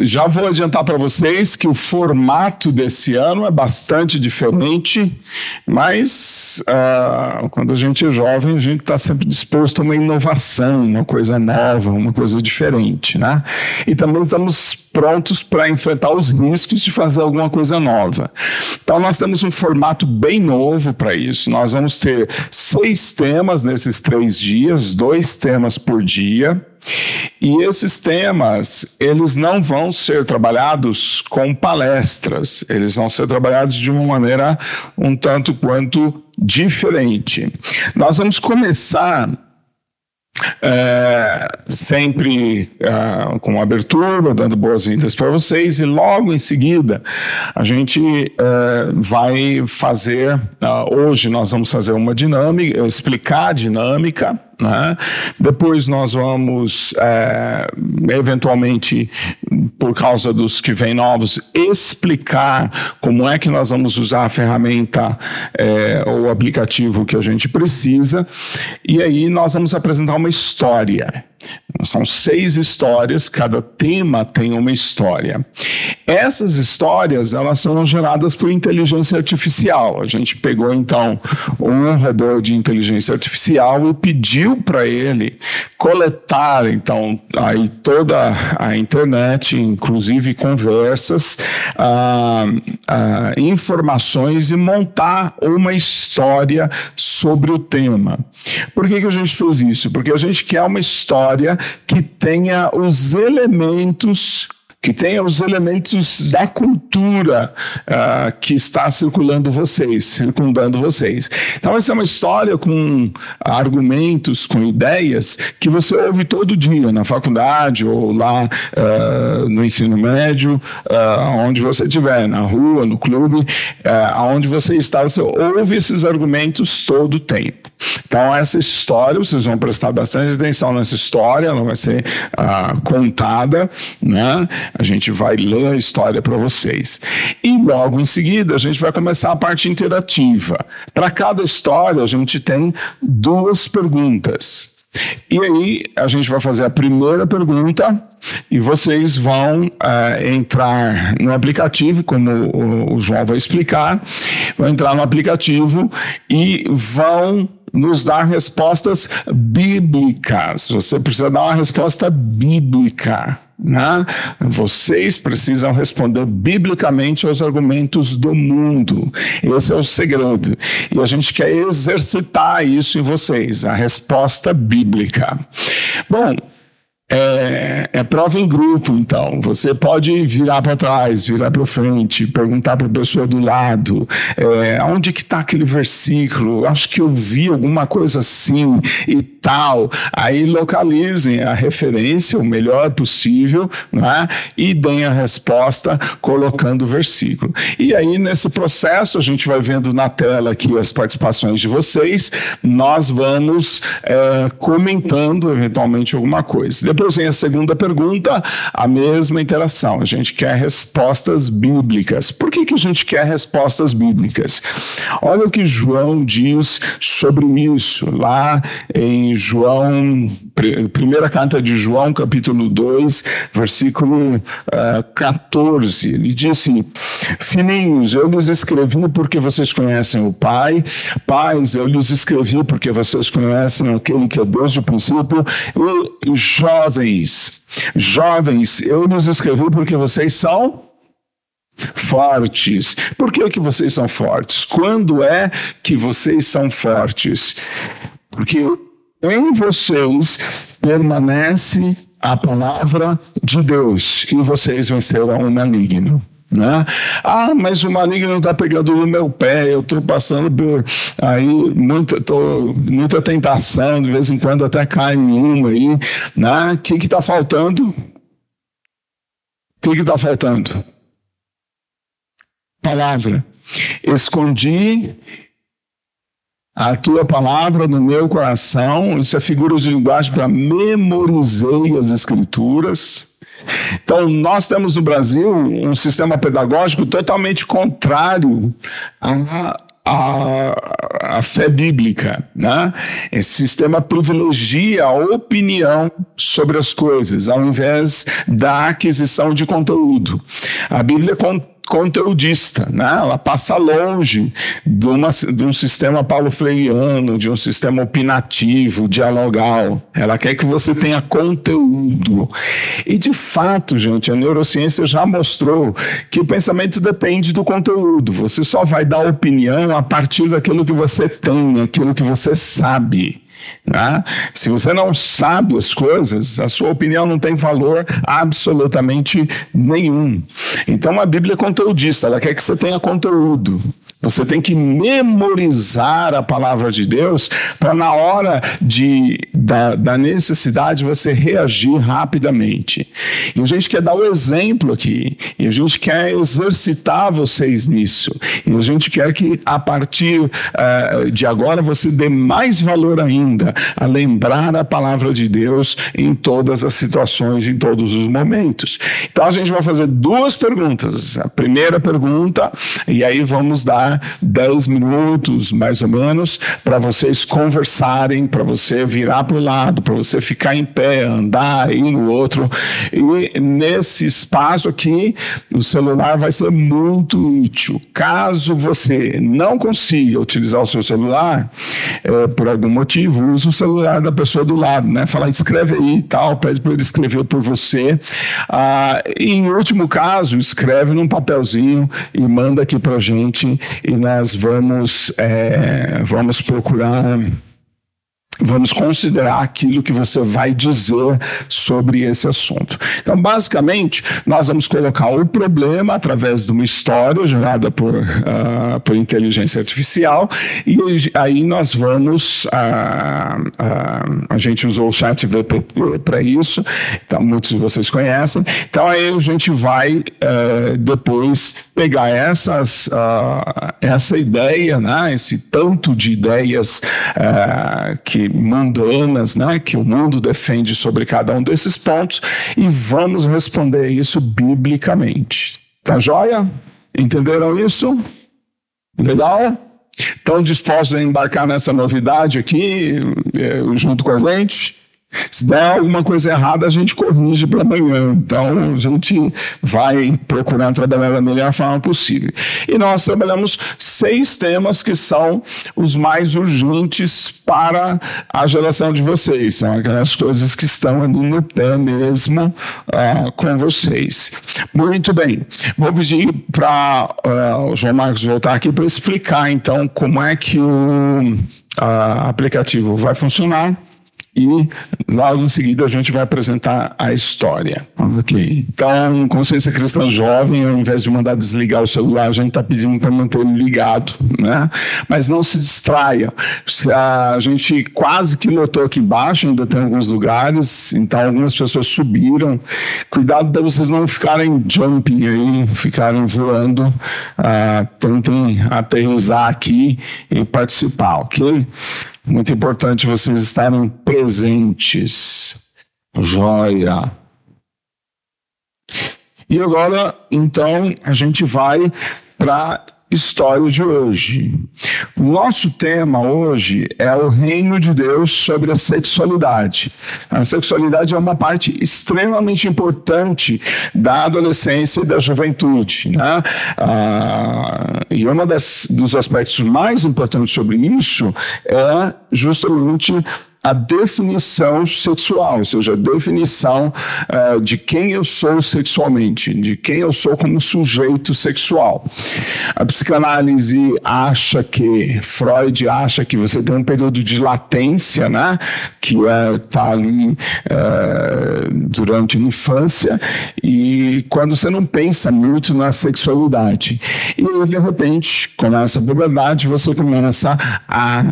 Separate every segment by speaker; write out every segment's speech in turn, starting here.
Speaker 1: já vou adiantar para vocês que o formato desse ano é bastante diferente, mas uh, quando a gente é jovem, a gente está sempre disposto a uma inovação, uma coisa nova, uma coisa diferente, né? E também estamos prontos para enfrentar os riscos de fazer alguma coisa nova. Então, nós temos um formato bem novo para isso. Nós vamos ter seis temas nesses três dias, dois temas por dia. E esses temas, eles não vão ser trabalhados com palestras, eles vão ser trabalhados de uma maneira um tanto quanto diferente. Nós vamos começar é, sempre é, com abertura, dando boas-vindas para vocês, e logo em seguida a gente é, vai fazer. Uh, hoje nós vamos fazer uma dinâmica, explicar a dinâmica né? Depois nós vamos, é, eventualmente, por causa dos que vêm novos, explicar como é que nós vamos usar a ferramenta é, ou aplicativo que a gente precisa. E aí nós vamos apresentar uma história. São seis histórias, cada tema tem uma história. Essas histórias, elas são geradas por inteligência artificial. A gente pegou, então, um robô de inteligência artificial e pediu para ele coletar, então, aí toda a internet, inclusive conversas, ah, ah, informações e montar uma história sobre o tema. Por que, que a gente fez isso? Porque a gente quer uma história que tenha os elementos que tenha os elementos da cultura uh, que está circulando vocês, circundando vocês. Então, essa é uma história com argumentos, com ideias que você ouve todo dia na faculdade ou lá uh, no ensino médio, uh, onde você estiver, na rua, no clube, aonde você está, você ouve esses argumentos todo o tempo. Então, essa história, vocês vão prestar bastante atenção nessa história, ela vai ser contada, né? A gente vai ler a história para vocês. E logo em seguida, a gente vai começar a parte interativa. Para cada história, a gente tem duas perguntas. E aí, a gente vai fazer a primeira pergunta e vocês vão uh, entrar no aplicativo, como o, o João vai explicar, vão entrar no aplicativo e vão nos dar respostas bíblicas. Você precisa dar uma resposta bíblica. Né? Vocês precisam responder biblicamente aos argumentos do mundo. Esse é o segredo. E a gente quer exercitar isso em vocês, a resposta bíblica. Bom, é, é, prova em grupo, então. Você pode virar para trás, virar para frente, perguntar para a pessoa do lado, é, onde que está aquele versículo? Acho que eu vi alguma coisa assim e tal. Aí localizem a referência o melhor possível né? e deem a resposta colocando o versículo. E aí, nesse processo, a gente vai vendo na tela aqui as participações de vocês, nós vamos é, comentando eventualmente alguma coisa. Depois vem a segunda pergunta, a mesma interação. A gente quer respostas bíblicas. Por que, que a gente quer respostas bíblicas? Olha o que João diz sobre isso, lá em João, primeira carta de João, capítulo 2, versículo uh, eh, 14. Ele diz assim: Filhinhos, eu lhes escrevi porque vocês conhecem o Pai. Pais, eu lhes escrevi porque vocês conhecem aquele que é desde o princípio. E jovens, jovens, eu lhes escrevi porque vocês são fortes. Por que, que vocês são fortes? Quando é que vocês são fortes? Porque em vocês permanece a palavra de Deus e vocês vencerão o maligno. Né? Ah, mas o maligno está pegando no meu pé, eu estou passando por aí muita, tô, muita tentação, de vez em quando até cai em uma aí. O né? que está faltando? O que está faltando? Palavra. Escondi a tua palavra no meu coração. Isso é figura de linguagem para memorizei as escrituras. Então, nós temos no Brasil um sistema pedagógico totalmente contrário a, a, a fé bíblica. Né? Esse sistema privilegia a opinião sobre as coisas, ao invés da aquisição de conteúdo. A Bíblia conteudista, né? ela passa longe de, uma, de um sistema paulo-freiano, de um sistema opinativo, dialogal. Ela quer que você tenha conteúdo. E, de fato, gente, a neurociência já mostrou que o pensamento depende do conteúdo. Você só vai dar opinião a partir daquilo que você tem, aquilo que você sabe. Né? Se você não sabe as coisas, a sua opinião não tem valor absolutamente nenhum. Então a Bíblia é conteudista, ela quer que você tenha conteúdo. Você tem que memorizar a palavra de Deus para, na hora de, da, da, necessidade, você reagir rapidamente. E a gente quer dar o exemplo aqui. E a gente quer exercitar vocês nisso. E a gente quer que, a partir uh, de agora, você dê mais valor ainda a lembrar a palavra de Deus em todas as situações, em todos os momentos. Então, a gente vai fazer duas perguntas. A primeira pergunta, e aí vamos dar 10 minutos, mais ou menos, para vocês conversarem, para você virar para o lado, para você ficar em pé, andar, ir no outro. E nesse espaço aqui, o celular vai ser muito útil. Caso você não consiga utilizar o seu celular, é, por algum motivo, use o celular da pessoa do lado, né? Fala, escreve aí e tal, pede para ele escrever por você. Ah, em último caso, escreve num papelzinho e manda aqui para gente e nós vamos, é, vamos procurar vamos considerar aquilo que você vai dizer sobre esse assunto. Então, basicamente, nós vamos colocar o problema através de uma história gerada por, uh, por inteligência artificial e aí nós vamos, uh, uh, a gente usou o chat VPT para isso, então muitos de vocês conhecem, então aí a gente vai eh, depois pegar essas, essa ideia, né, esse tanto de ideias eh, que mundanas, né, que o mundo defende sobre cada um desses pontos e vamos responder isso biblicamente. Tá joia? Entenderam isso? Legal? Estão dispostos a embarcar nessa novidade aqui, eh, junto com a gente? Se der alguma coisa errada, a gente corrige para amanhã. Então, a gente vai procurar trabalhar da melhor forma possível. E nós trabalhamos seis temas que são os mais urgentes para a geração de vocês. São aquelas coisas que estão ali no pé mesmo uh, com vocês. Muito bem. Vou pedir para uh, ah, o João Marcos voltar aqui para explicar, então, como é que o uh, aplicativo vai funcionar e logo em seguida a gente vai apresentar a história. Ok. Então, consciência cristã jovem, ao invés de mandar desligar o celular, a gente está pedindo para manter ele ligado, né? Mas não se distraia. A gente quase que lotou aqui embaixo, ainda tem alguns lugares, então algumas pessoas subiram. Cuidado para vocês não ficarem jumping aí, ficarem voando. Ah, tentem aterrizar aqui e participar, ok? Muito importante vocês estarem presentes. Joia. E agora, então, a gente vai para história de hoje. O nosso tema hoje é o reino de Deus sobre a sexualidade. A sexualidade é uma parte extremamente importante da adolescência e da juventude. Né? Ah, e um dos aspectos mais importantes sobre isso é justamente a definição sexual, ou seja, a definição uh, de quem eu sou sexualmente, de quem eu sou como sujeito sexual. A psicanálise acha que, Freud acha que você tem um período de latência, né, que está é, ali uh, durante a infância, e quando você não pensa muito na sexualidade. E de repente, com essa puberdade, você começa a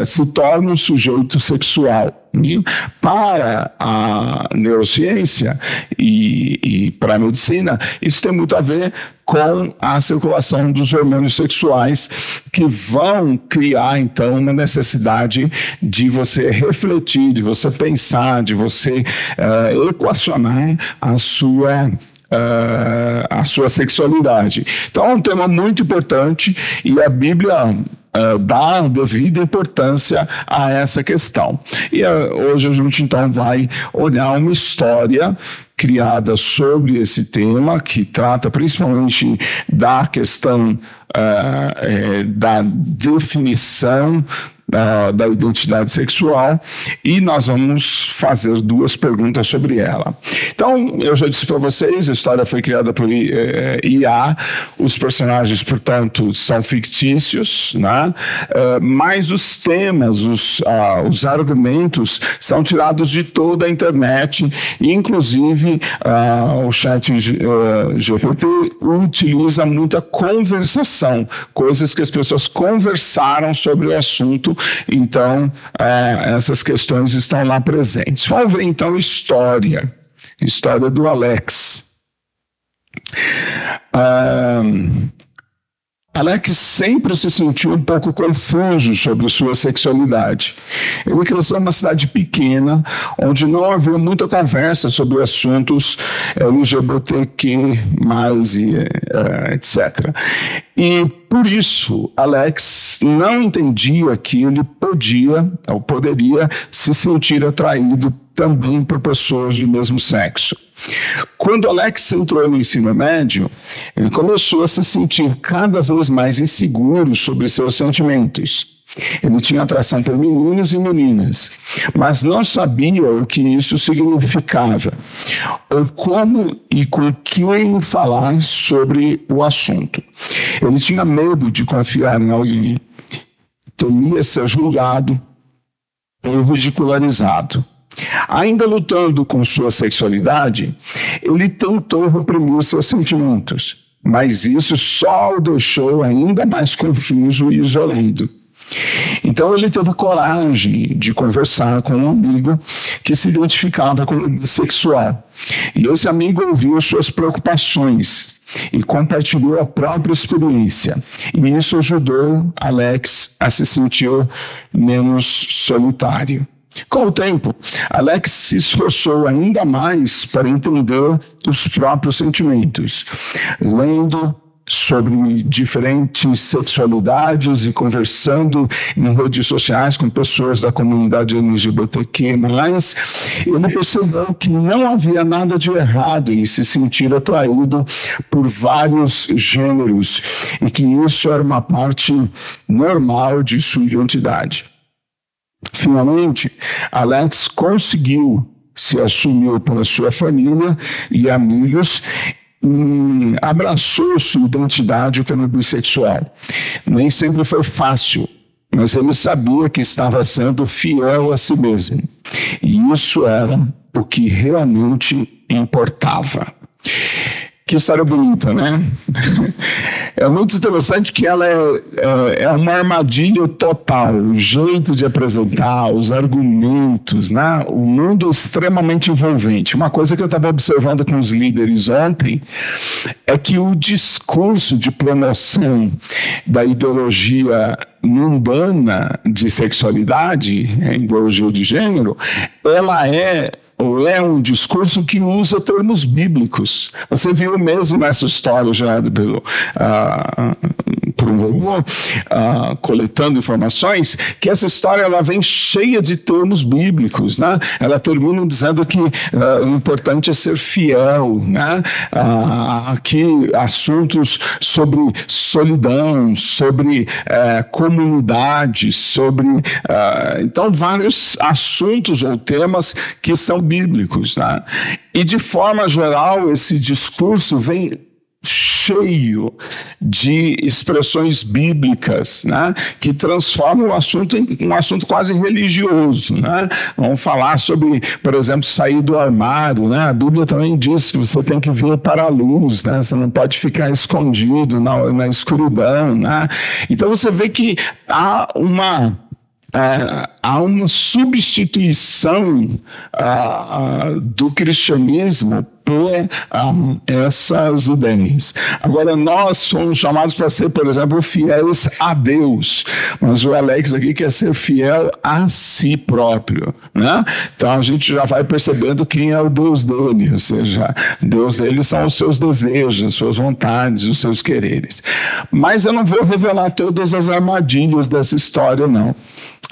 Speaker 1: uh, se torna um sujeito sexual sexual. E para a neurociência e, e para a medicina, isso tem muito a ver com a circulação dos hormônios sexuais que vão criar então uma necessidade de você refletir, de você pensar, de você uh, equacionar a sua uh, a sua sexualidade. Então é um tema muito importante e a Bíblia uh, dar devida importância a essa questão. E uh, hoje a gente então vai olhar uma história criada sobre esse tema, que trata principalmente da questão uh, da definição da, da identidade sexual e nós vamos fazer duas perguntas sobre ela. Então, eu já disse para vocês, a história foi criada por IA, eh, os personagens, portanto, são fictícios, né? Uh, mas os temas, os, uh, os argumentos são tirados de toda a internet, inclusive uh, o chat GPT utiliza muita conversação, coisas que as pessoas conversaram sobre o assunto então, é, essas questões estão lá presentes. Vamos ver então história. História do Alex. Um, Alex sempre se sentiu um pouco confuso sobre sua sexualidade. Ele cresceu numa cidade pequena, onde não havia muita conversa sobre assuntos LGBTQ, e, uh, etc. E por isso, Alex não entendia que ele podia ou poderia se sentir atraído também por pessoas do mesmo sexo. Quando Alex entrou no ensino médio, ele começou a se sentir cada vez mais inseguro sobre seus sentimentos. Ele tinha atração por meninos e meninas, mas não sabia o que isso significava, ou como e com quem falar sobre o assunto. Ele tinha medo de confiar em alguém, temia ser julgado ou ridicularizado. Ainda lutando com sua sexualidade, ele tentou reprimir seus sentimentos, mas isso só o deixou ainda mais confuso e isolado. Então ele teve coragem de conversar com um amigo que se identificava como bissexual. E esse amigo ouviu suas preocupações e compartilhou a própria experiência. E isso ajudou Alex a se sentir menos solitário. Com o tempo, Alex se esforçou ainda mais para entender os próprios sentimentos, lendo sobre diferentes sexualidades e conversando em redes sociais com pessoas da comunidade LGBTQ+, ele percebeu que não havia nada de errado em se sentir atraído por vários gêneros e que isso era uma parte normal de sua identidade. Finalmente, Alex conseguiu se assumir pela sua família e amigos e abraçou sua identidade como bissexual. Nem sempre foi fácil, mas ele sabia que estava sendo fiel a si mesmo. E isso era o que realmente importava. Que história bonita, né? É muito interessante que ela é, é, é uma armadilha total, o jeito de apresentar, os argumentos, né? o mundo extremamente envolvente. Uma coisa que eu estava observando com os líderes ontem é que o discurso de promoção da ideologia mundana de sexualidade, em ideologia de gênero, ela é é um discurso que usa termos bíblicos. Você viu mesmo nessa história pelo, uh, por um robô, uh, coletando informações, que essa história ela vem cheia de termos bíblicos. Né? Ela termina dizendo que uh, o importante é ser fiel, né? aqui assuntos sobre solidão, sobre uh, comunidade, sobre. então, vários assuntos ou temas que são bíblicos. Né? E, de forma geral, esse discurso vem cheio de expressões bíblicas, né, que transformam o assunto em um assunto quase religioso, né? Vamos falar sobre, por exemplo, sair do armário, né? A Bíblia também diz que você tem que vir para a luz, né? Você não pode ficar escondido na, na escuridão, né? Então você vê que há uma é, há uma substituição do cristianismo combater ah, essas ideias. Agora, nós somos chamados para ser, por exemplo, fiéis a Deus, mas o Alex aqui quer ser fiel a si próprio. Né? Então, a gente já vai percebendo quem é o Deus dele, ou seja, Deus dele são os seus desejos, suas vontades, os seus quereres. Mas eu não vou revelar todas as armadilhas dessa história, não.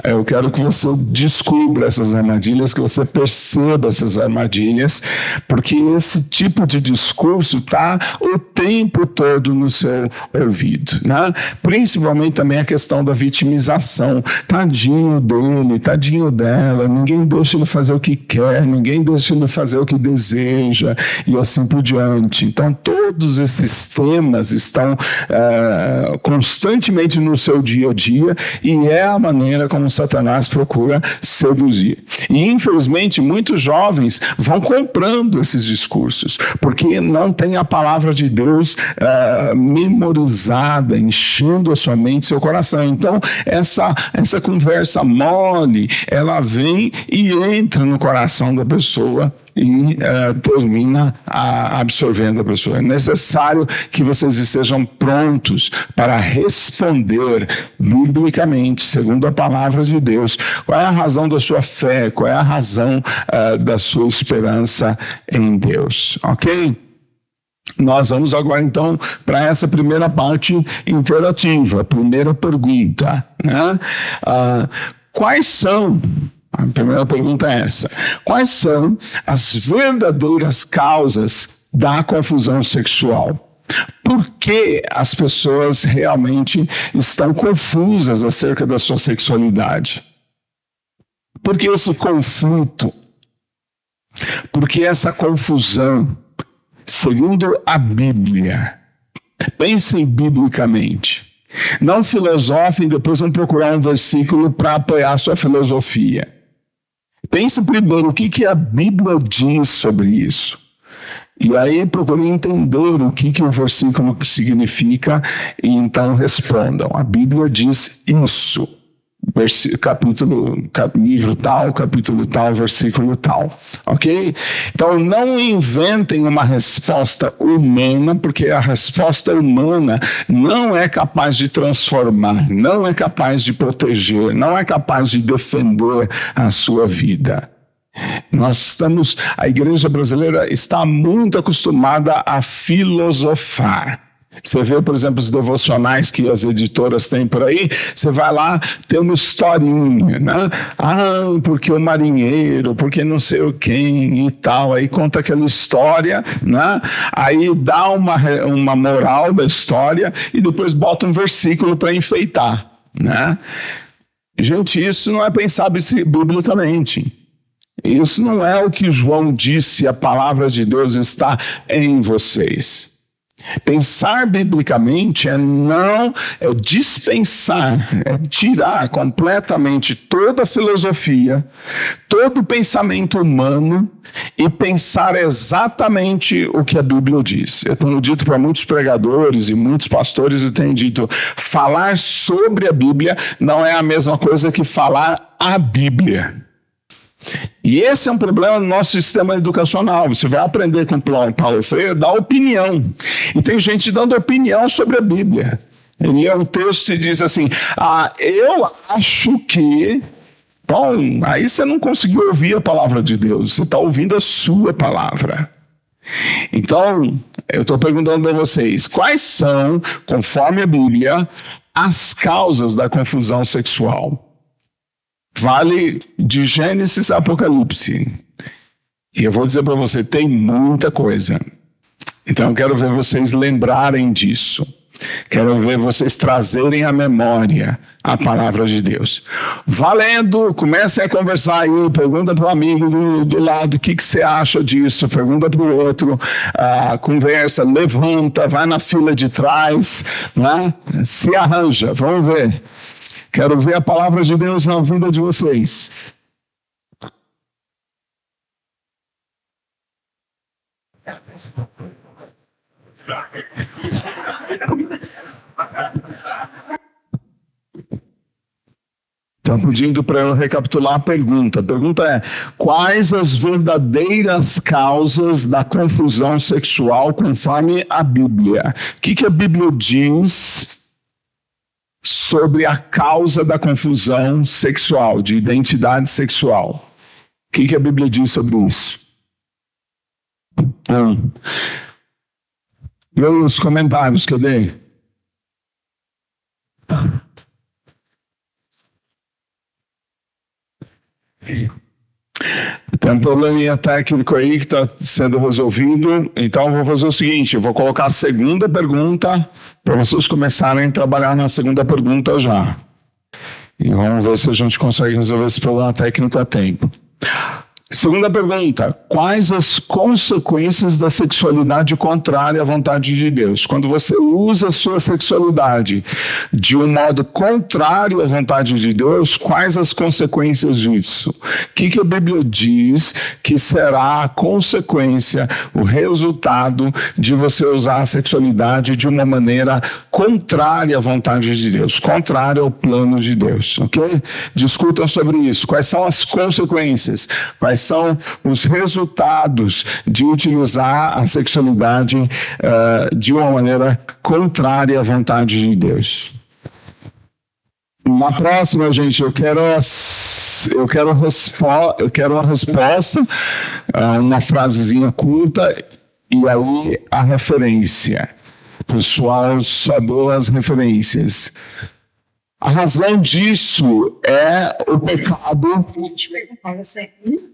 Speaker 1: Eu quero que você descubra essas armadilhas, que você perceba essas armadilhas, porque esse tipo de discurso está o tempo todo no seu ouvido. Né? Principalmente também a questão da vitimização. Tadinho dele, tadinho dela, ninguém deixa ele fazer o que quer, ninguém deixa ele fazer o que deseja, e assim por diante. Então, todos esses temas estão é, constantemente no seu dia a dia, e é a maneira como Satanás procura seduzir. E, infelizmente, muitos jovens vão comprando esses discursos, porque não tem a palavra de Deus uh, memorizada, enchendo a sua mente e seu coração. Então, essa, essa conversa mole, ela vem e entra no coração da pessoa e uh, termina a, absorvendo a pessoa. É necessário que vocês estejam prontos para responder biblicamente, segundo a palavra de Deus, qual é a razão da sua fé, qual é a razão uh, da sua esperança em Deus, ok? Nós vamos agora então para essa primeira parte interativa, primeira pergunta. Né? Uh, quais são a primeira pergunta é essa: quais são as verdadeiras causas da confusão sexual? Por que as pessoas realmente estão confusas acerca da sua sexualidade? Por que esse conflito? Por que essa confusão? Segundo a Bíblia, pensem biblicamente. Não filosofem, depois vão procurar um versículo para apoiar sua filosofia. Pense primeiro o que, que a Bíblia diz sobre isso. E aí procure entender o que, que o versículo significa e então respondam. A Bíblia diz isso capítulo, livro tal, capítulo tal, versículo tal, ok? Então não inventem uma resposta humana, porque a resposta humana não é capaz de transformar, não é capaz de proteger, não é capaz de defender a sua vida. Nós estamos, a igreja brasileira está muito acostumada a filosofar. Você vê, por exemplo, os devocionais que as editoras têm por aí, você vai lá, tem uma historinha, né? Ah, porque o marinheiro, porque não sei o quem e tal, aí conta aquela história, né? Aí dá uma, uma moral da história e depois bota um versículo para enfeitar, né? Gente, isso não é pensado biblicamente. Isso não é o que João disse, a palavra de Deus está em vocês. Pensar biblicamente é não, é dispensar, é tirar completamente toda a filosofia, todo o pensamento humano e pensar exatamente o que a Bíblia diz. Eu tenho dito para muitos pregadores e muitos pastores, eu tenho dito, falar sobre a Bíblia não é a mesma coisa que falar a Bíblia. E esse é um problema no nosso sistema educacional. Você vai aprender com Paulo Freire, dar opinião. E tem gente dando opinião sobre a Bíblia. Ele é um texto e diz assim: Ah, eu acho que. Bom, aí você não conseguiu ouvir a palavra de Deus, você está ouvindo a sua palavra. Então, eu estou perguntando a vocês: quais são, conforme a Bíblia, as causas da confusão sexual? Vale de Gênesis a Apocalipse. E eu vou dizer para você, tem muita coisa. Então eu quero ver vocês lembrarem disso. Quero ver vocês trazerem à memória a palavra de Deus. Valendo, comecem a conversar aí, pergunta para o amigo do, do, lado o que, que você acha disso, pergunta para o outro, ah, conversa, levanta, vai na fila de trás, né? se arranja, vamos ver. Quero ver a palavra de Deus na vida de vocês. Estão pedindo para eu recapitular a pergunta. A pergunta é: quais as verdadeiras causas da confusão sexual conforme a Bíblia? O que, que a Bíblia diz sobre a causa da confusão sexual, de identidade sexual? O que, que a Bíblia diz sobre isso? Um. E os comentários que eu dei? Tem um probleminha técnico aí que está sendo resolvido. Então, vou fazer o seguinte: vou colocar a segunda pergunta para vocês começarem a trabalhar na segunda pergunta já. E vamos ver se a gente consegue resolver esse problema técnico a tempo. Segunda pergunta: quais as consequências da sexualidade contrária à vontade de Deus? Quando você usa a sua sexualidade de um modo contrário à vontade de Deus, quais as consequências disso? O que, que a Bíblia diz que será a consequência, o resultado de você usar a sexualidade de uma maneira contrária à vontade de Deus, contrária ao plano de Deus, ok? Discutam sobre isso. Quais são as consequências? Quais são os resultados de utilizar a sexualidade uh, de uma maneira contrária à vontade de Deus. Na próxima, gente, eu quero eu quero, eu quero uma resposta, uma frasezinha curta e aí a referência. Pessoal, só duas referências. A razão disso é o pecado.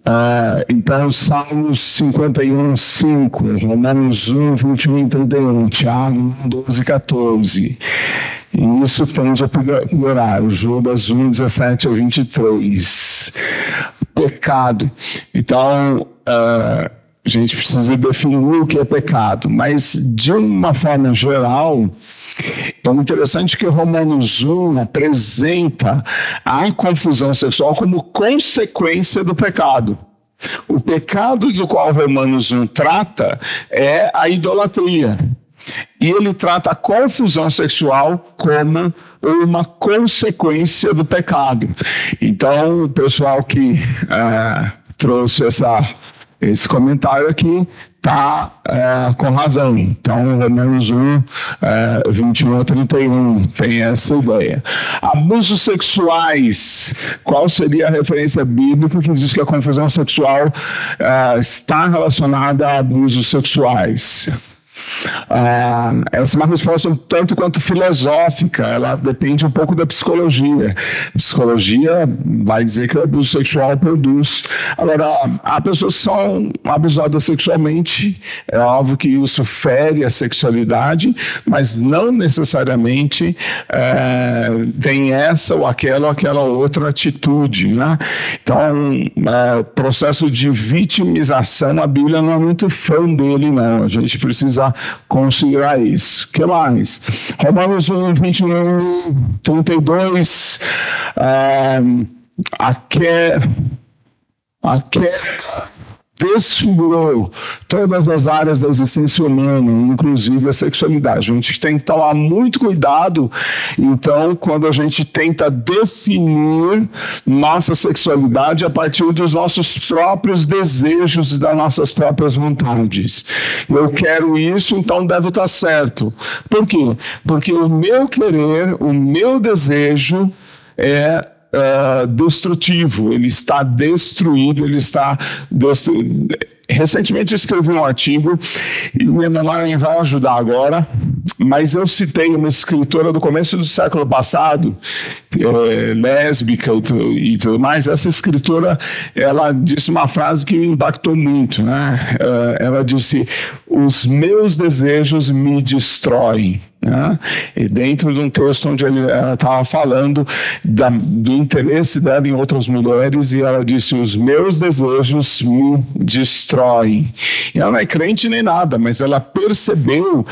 Speaker 1: É, então, Salmos 51, 5, Romanos 1, 21 e 31, Tiago 1, 12 e 14. E isso tende a piorar. O Judas 1, 17 a 23. Pecado. Então, uh, a gente precisa definir o que é pecado, mas de uma forma geral, é interessante que Romanos 1 apresenta a confusão sexual como consequência do pecado. O pecado do qual Romanos 1 trata é a idolatria. E ele trata a confusão sexual como uma consequência do pecado. Então, o pessoal que uh, trouxe essa, esse comentário aqui está é, com razão. Então, Romanos 1, é, 21 a 31 tem essa ideia. Abusos sexuais. Qual seria a referência bíblica que diz que a confusão sexual é, está relacionada a abusos sexuais? Ah, essa é uma resposta um tanto quanto filosófica, ela depende um pouco da psicologia. A psicologia vai dizer que o abuso sexual produz. Agora, há pessoas que são abusadas sexualmente, é óbvio que isso fere a sexualidade, mas não necessariamente é, tem essa ou aquela ou aquela outra atitude. Né? Então, é, processo de vitimização, a Bíblia não é muito fã dele, não. A gente precisa considerar isso. O que mais? Romanos 1, 21, 32. Um, a queda desfigurou todas as áreas da existência humana, inclusive a sexualidade. A gente tem que tomar muito cuidado, então, quando a gente tenta definir nossa sexualidade a partir dos nossos próprios desejos e das nossas próprias vontades. Eu quero isso, então deve estar certo. Por quê? Porque o meu querer, o meu desejo é uh, destrutivo, ele está destruído, ele está destruído. Recentemente escrevi um artigo e o Emmanuel vai ajudar agora, mas eu citei uma escritora do começo do século passado, é, lésbica e tudo mais. Essa escritora, ela disse uma frase que me impactou muito, né? Eh, ela disse: "Os meus desejos me destroem." Né? E dentro de um texto onde ela estava falando da, do interesse dela em outras mulheres, e ela disse: Os meus desejos me destroem. E ela não é crente nem nada, mas ela percebeu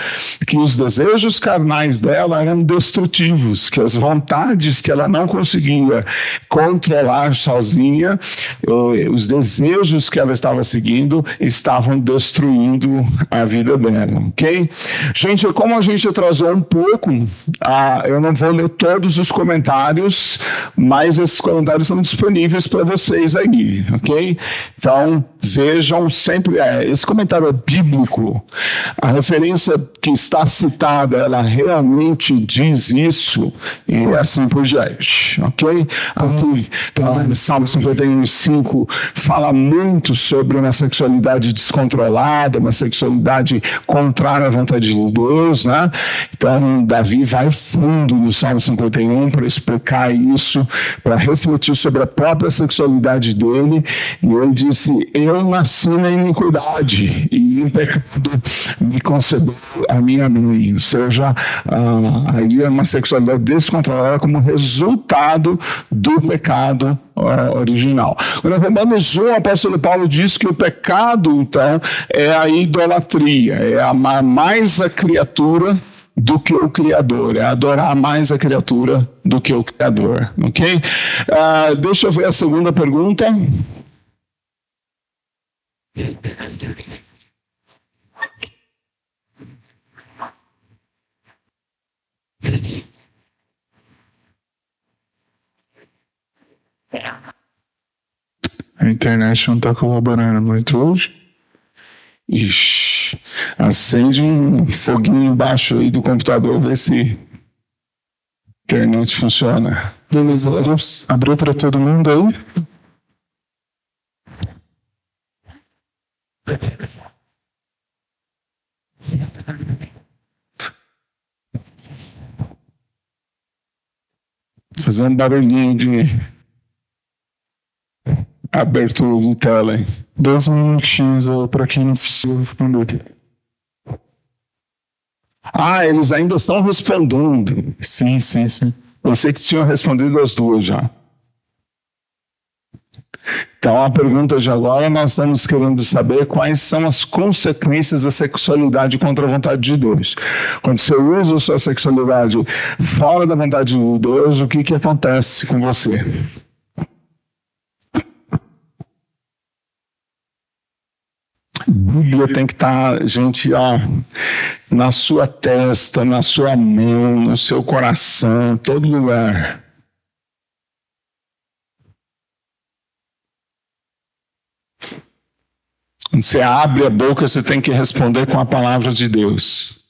Speaker 1: que os desejos carnais dela eram destrutivos, que as vontades que ela não conseguia controlar sozinha, os desejos que ela estava seguindo estavam destruindo a vida dela, ok? Gente, como a gente atrasou um pouco. Ah, eu não vou ler todos os comentários, mas esses comentários são disponíveis para vocês aí, ok? Então, vejam sempre. É, esse comentário é bíblico. A referência que está citada, ela realmente diz isso e assim por diante, ok? Aqui, então, Salmo 51, 5 fala muito sobre uma sexualidade descontrolada, uma sexualidade contrária à vontade de Deus, né? Então, Davi vai fundo no Salmo 51 para explicar isso, para refletir sobre a própria sexualidade dele, e ele disse: Eu nasci na iniquidade, e em pecado me concebeu a minha mãe. Ou seja, ah, aí é uma sexualidade descontrolada como resultado do pecado original. Quando Romanos 1, o apóstolo Paulo diz que o pecado, então, é a idolatria, é amar mais a criatura do que o Criador, é adorar mais a criatura do que o Criador, ok? Uh, deixa eu ver a segunda pergunta. A internet não está colaborando muito hoje. Ixi, acende um foguinho embaixo aí do computador, vê se a internet funciona. Beleza, abriu para todo mundo aí? Fazendo um barulhinho de abertura de tela aí. Dois minutinhos para quem não respondeu. Ah, eles ainda estão respondendo. Sim, sim, sim. Eu sei que tinham respondido as duas já. Então, a pergunta de agora, nós estamos querendo saber quais são as consequências da sexualidade contra a vontade de Deus. Quando você usa a sua sexualidade fora da vontade de Deus, o que, que acontece com você? Bíblia tem que estar, tá, gente, ó, na sua testa, na sua mão, no seu coração, todo lugar. Quando você abre a boca, você tem que responder com a palavra de Deus.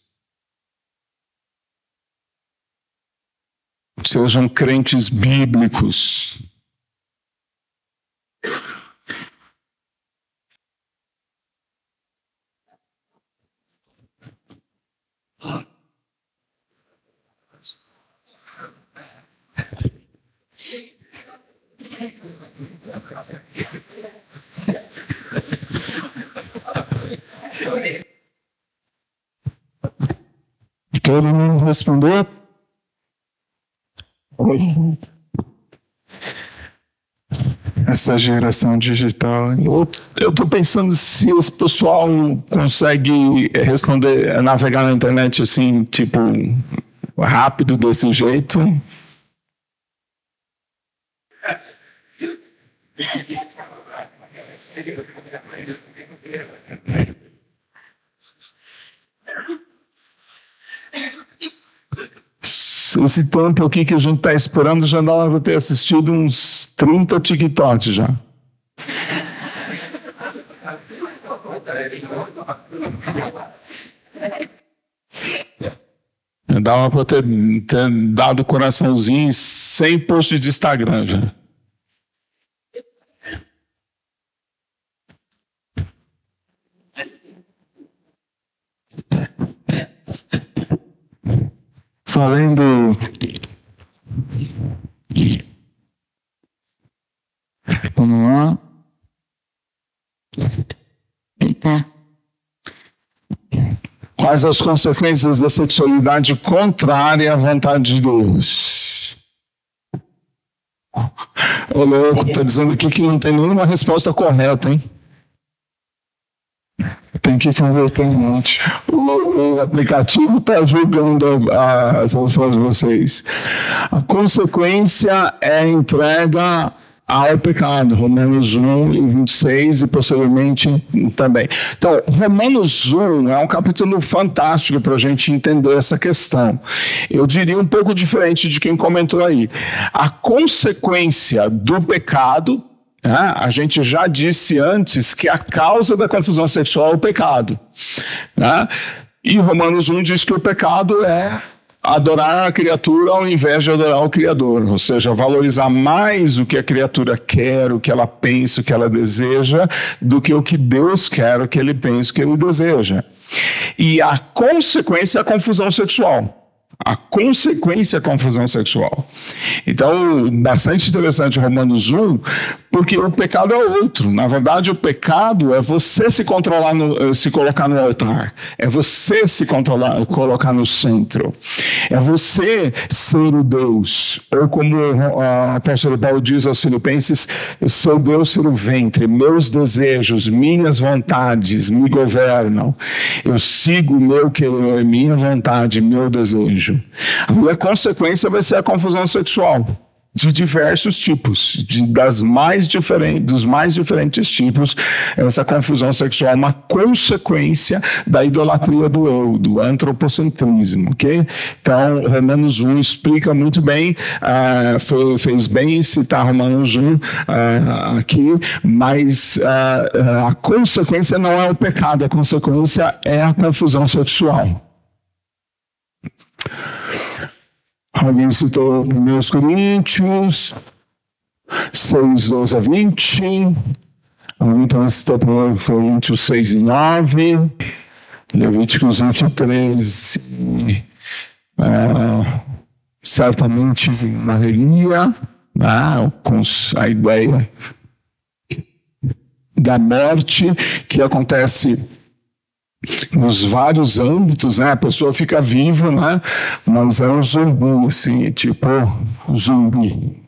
Speaker 1: Sejam crentes bíblicos. Todo mundo respondeu? Hoje. Essa geração digital. Eu estou pensando se esse pessoal consegue responder, navegar na internet assim, tipo, rápido desse jeito. Esse tempo aqui que a gente está esperando já dá para ter assistido uns 30 TikToks já. Dava para ter, ter dado coraçãozinho sem post de Instagram já. Falando. Vamos lá. Eita. Quais as consequências da sexualidade contrária à vontade de Deus? Ô louco, tá dizendo aqui que não tem nenhuma resposta correta, hein? Tem que converter um monte. O, o aplicativo está julgando as respostas de vocês. A consequência é a entrega ao pecado. Romanos 1 e 26 e posteriormente também. Então, Romanos 1 é um capítulo fantástico para a gente entender essa questão. Eu diria um pouco diferente de quem comentou aí. A consequência do pecado a gente já disse antes que a causa da confusão sexual é o pecado. Né? E Romanos 1 diz que o pecado é adorar a criatura ao invés de adorar o Criador, ou seja, valorizar mais o que a criatura quer, o que ela pensa, o que ela deseja, do que o que Deus quer, o que ele pensa, o que ele deseja. E a consequência é a confusão sexual. A consequência é a confusão sexual. Então, bastante interessante Romanos 1, porque o pecado é outro. Na verdade, o pecado é você se controlar, no, eh, se colocar no altar. É você se controlar, colocar no centro. É você ser o Deus. Ou como o apóstolo Paulo diz aos filipenses, eu sou Deus ser o ventre. Meus desejos, minhas vontades me governam. Eu sigo o meu querer, minha vontade, meu desejo. A consequência vai ser a confusão sexual de diversos tipos, de, das mais diferentes, dos mais diferentes tipos, essa confusão sexual é uma consequência da idolatria do eu, do antropocentrismo, ok? Então, Romanos 1 explica muito bem, uh, foi, fez bem citar Romanos 1 uh, ah, aqui, mas uh, a consequência não é o pecado, a consequência é a confusão sexual. Alguém citou 1 Coríntios 6, 12 a 20. Alguém também citou 1 Coríntios 6 e 9. Levíticos 23. É, certamente morreria, né, com a ideia da morte que acontece nos vários âmbitos, né? A pessoa fica viva, né? Mas é um zumbi, assim, tipo zumbi.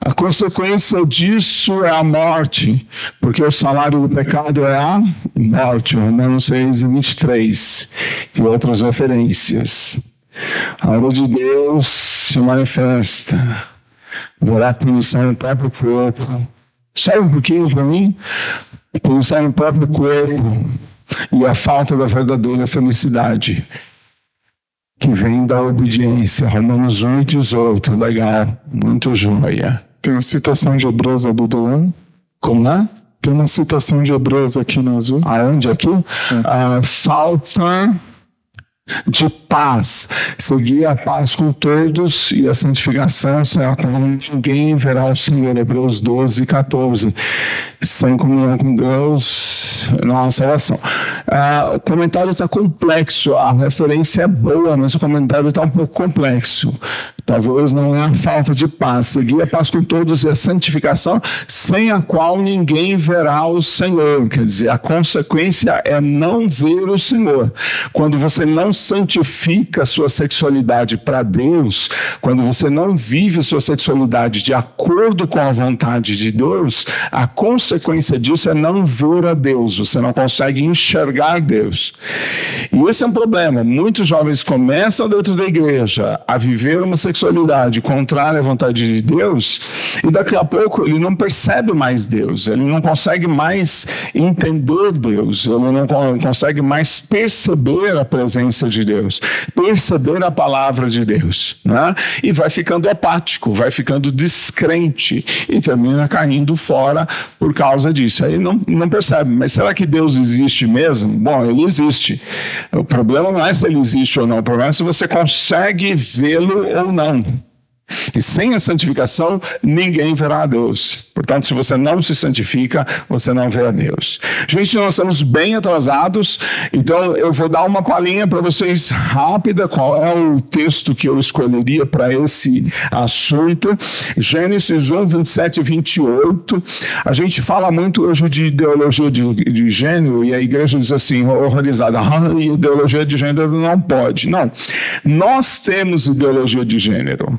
Speaker 1: A consequência disso é a morte, porque o salário do pecado é a morte, Romanos 6 e 23, e outras referências. A obra de Deus se manifesta, verá punição no próprio corpo. Sabe um pouquinho para mim? Punição no próprio corpo e a falta da verdadeira felicidade que vem da obediência. Romanos 1 e 18, legal, muito joia.
Speaker 2: Tem uma citação de Hebreus do Doan.
Speaker 1: Como é?
Speaker 2: Tem uma citação de Hebreus aqui no azul.
Speaker 1: Aonde aqui? É. Ah, falta de paz. Seguir a paz com todos e a santificação será como ninguém verá o Senhor. Hebreus 12, 14. Sem comunhão com Deus, não há salvação. Ah, o comentário está complexo, a referência é boa, mas o comentário está um pouco complexo. Talvez não é a falta de paz. Seguir a paz com todos e a santificação, sem a qual ninguém verá o Senhor. Quer dizer, a consequência é não ver o Senhor. Quando você não santifica a sua sexualidade para Deus, quando você não vive a sua sexualidade de acordo com a vontade de Deus, a consequência disso é não ver a Deus. Você não consegue enxergar Deus. E esse é um problema. Muitos jovens começam dentro da igreja a viver uma sexualidade sexualidade contrária à vontade de Deus, e daqui a pouco ele não percebe mais Deus, ele não consegue mais entender Deus, ele não consegue mais perceber a presença de Deus, perceber a palavra de Deus, né? e vai ficando apático, vai ficando descrente e termina caindo fora por causa disso. Aí não, não percebe, mas será que Deus existe mesmo? Bom, ele existe. O problema não é se ele existe ou não, o problema é se você consegue vê-lo ou não. Não. E sem a santificação, ninguém verá a Deus. Portanto, se você não se santifica, você não vê a Deus. Gente, nós estamos bem atrasados, então eu vou dar uma palhinha para vocês rápida qual é o texto que eu escolheria para esse assunto. Gênesis 1, 27 e 28. A gente fala muito hoje de ideologia de, de gênero e a igreja diz assim, horrorizada, ah, ideologia de gênero não pode. Não. Nós temos ideologia de gênero.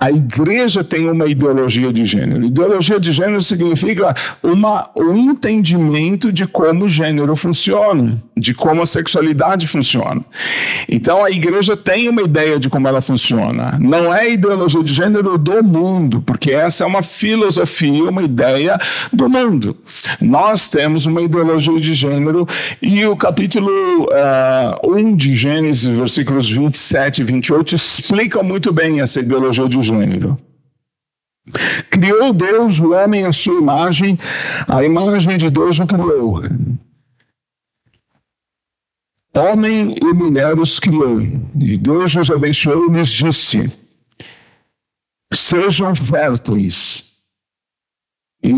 Speaker 1: a igreja tem uma ideologia de gênero. Ideologia de gênero significa uma, um entendimento de como o gênero funciona, de como a sexualidade funciona. Então a igreja tem uma ideia de como ela funciona. Não é ideologia de gênero do mundo, porque essa é uma filosofia, uma ideia do mundo. Nós temos uma ideologia de gênero e o capítulo uh, eh, 1 de Gênesis, versículos 27 e 28, explica muito bem essa ideologia de gênero gênero. Criou Deus o homem à sua imagem, a imagem de Deus o criou. Homem e mulher os criou. E Deus os abençoou e lhes disse: Sejam férteis e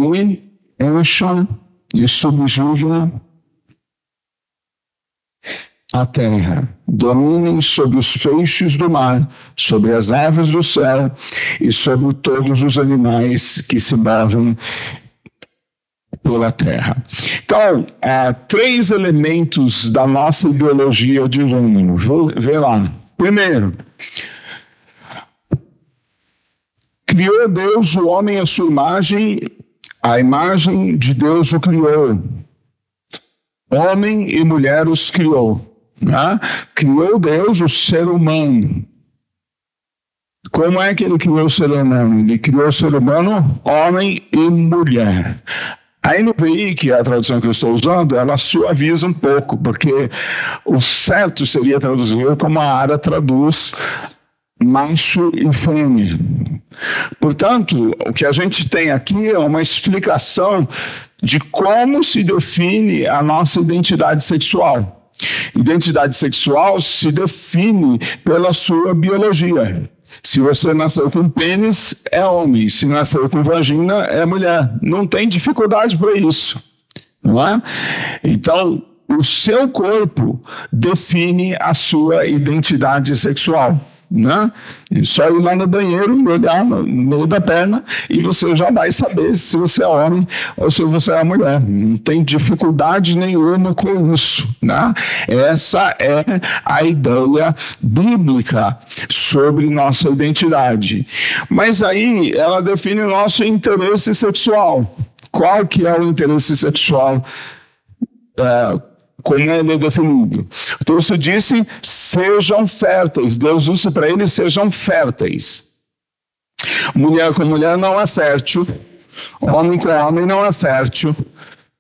Speaker 1: encham e subjugam a terra, dominem sobre os peixes do mar, sobre as aves do céu e sobre todos os animais que se movem pela terra. Então, três elementos da nossa ideologia de gênero. Ver lá. Primeiro, criou Deus o homem à sua imagem, a imagem de Deus o criou. Homem e mulher os criou. Né? Criou Deus o ser humano. Como é que ele criou o ser humano? Ele criou o ser humano homem e mulher. A NVI, que é a tradução que eu estou usando, ela suaviza um pouco, porque o certo seria traduzir como a Ara traduz macho e fêmea. Portanto, o que a gente tem aqui é uma explicação de como se define a nossa identidade sexual. Identidade sexual se define pela sua biologia. Se você nasceu com pênis, é homem. Se nasceu com vagina, é mulher. Não tem dificuldade para isso. Não é? Então, o seu corpo define a sua identidade sexual né? Só ir lá no banheiro, olhar no meio da perna e você já vai saber se você é homem ou se você é mulher. Não tem dificuldade nenhuma com isso, né? Essa é a ideia bíblica sobre nossa identidade. Mas aí ela define nosso interesse sexual. Qual que é o interesse sexual? É, como ele é definido. O texto disse: sejam férteis. Deus disse para eles: sejam férteis. Mulher com mulher não é fértil, homem com homem não é fértil.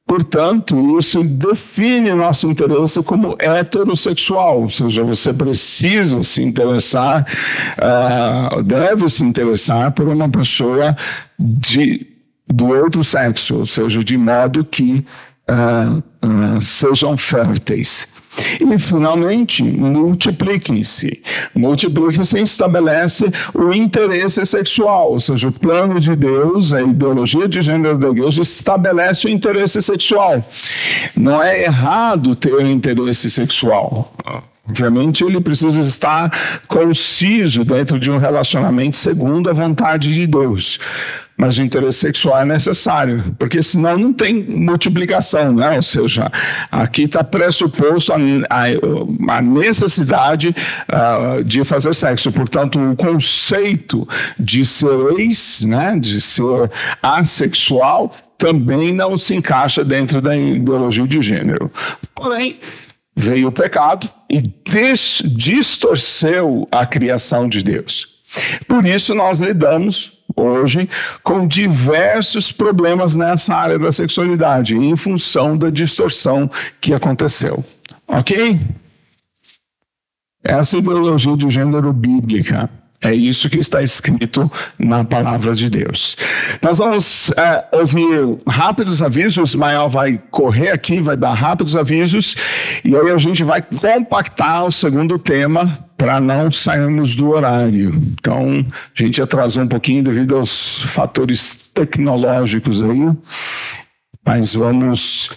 Speaker 1: Portanto, isso define nosso interesse como heterossexual, ou seja, você precisa se interessar, uh, deve se interessar por uma pessoa de, do outro sexo, ou seja, de modo que uh, uh, sejam férteis. E, finalmente, multipliquem-se. Multipliquem-se estabelece o interesse sexual, ou seja, o plano de Deus, a ideologia de gênero de Deus estabelece o interesse sexual. Não é errado ter interesse sexual. Obviamente, ele precisa estar conciso dentro de um relacionamento segundo a vontade de Deus. Mas o interesse sexual é necessário, porque senão não tem multiplicação, né? Ou seja, aqui está pressuposto a, a, a necessidade uh, de fazer sexo. Portanto, o conceito de ser ex, né, de ser assexual, também não se encaixa dentro da ideologia de gênero. Porém, veio o pecado e distorceu a criação de Deus. Por isso, nós lidamos hoje com diversos problemas nessa área da sexualidade, em função da distorção que aconteceu. Ok? Essa ideologia de gênero bíblica. É isso que está escrito na palavra de Deus. Nós vamos é, ouvir rápidos avisos. Mael vai correr aqui, vai dar rápidos avisos, e aí a gente vai compactar o segundo tema para não sairmos do horário. Então, a gente atrasou um pouquinho devido aos fatores tecnológicos aí, mas vamos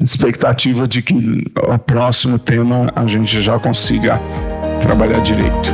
Speaker 1: expectativa de que o próximo tema a gente já consiga trabalhar direito.